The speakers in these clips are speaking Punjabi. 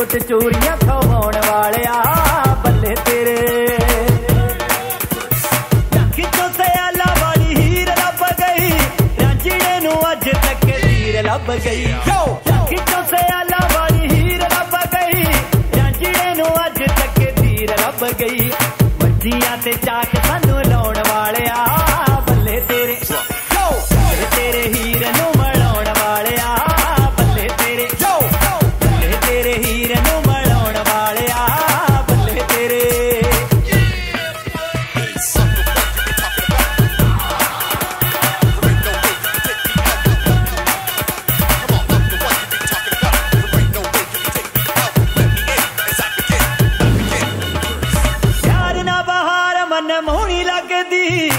ਸੂਟ ਚੋਰੀਆਂ ਖਵਾਉਣ ਵਾਲਿਆ ਬੱਲੇ ਤੇਰੇ। ਕਿਤੋਂ ਸਿਆਲਾ ਵਾਲੀ ਹੀਰ ਲੱਭ ਗਈ ਰਾਂਝਣੇ ਨੂੰ ਅੱਜ ਤੱਕ ਹੀਰ ਲੱਭ ਗਈ। ਕਿਤੋਂ ਸਿਆਲਾ ਵਾਲੀ ਹੀਰ ਲੱਭ ਗਈ ਰਾਂਝਣੇ ਨੂੰ ਅੱਜ ਤੱਕ ਹੀਰ ਲੱਭ ਗਈ। ਮੱਜੀਆਂ ਤੇ ਚਾਕ ਸਾਨੂੰ ਬਹਾਰ ਮੋਹਣੀ ਲੱਗਦੀ।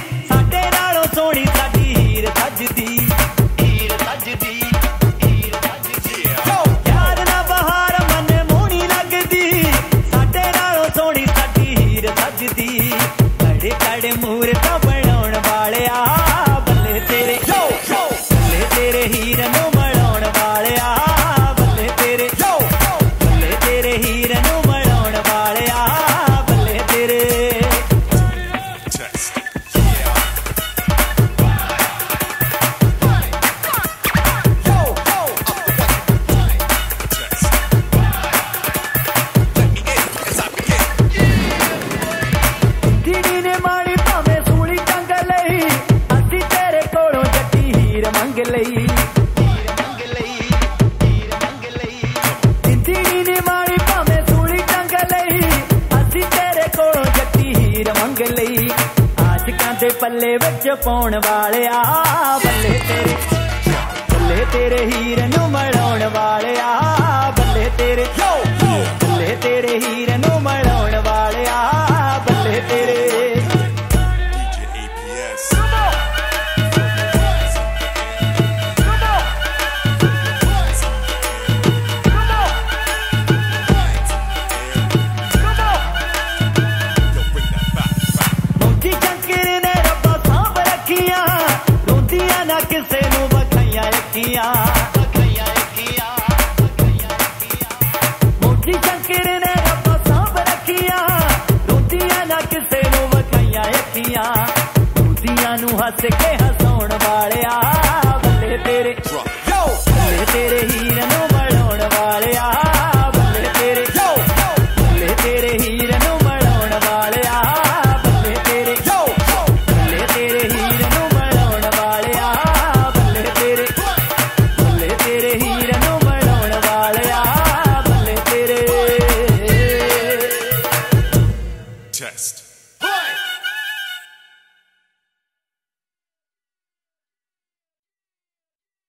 ਦੇ ਪੱਲੇ ਵਿੱਚ ਪਾਉਣ ਵਾਲਿਆ। ਬੱਲੇ ਤੇਰੇ ਬੱਲੇ ਤੇਰੇ ਹੀਰ ਨੂੰ ਮੜਾਉਣ ਵਾਲਿਆ। ਬੱਲੇ ਤੇਰੇ ਅੱਖੀਆਂ ਮੋਦੀ ਸ਼ੰਕਰ ਨੇ ਰੱਬਾ ਸਾਂਭ ਰੱਖੀਆਂ, ਰੋਟੀਆਂ ਨਾ ਕਿਸੇ ਨੂੰ ਵਖਾਈਆਂ ਅੱਖੀਆਂ ਦੂਜੀਆਂ ਨੂੰ ਹੱਸ ਕੇ ਹਸਾਉਣ ਵਾਲਿਆ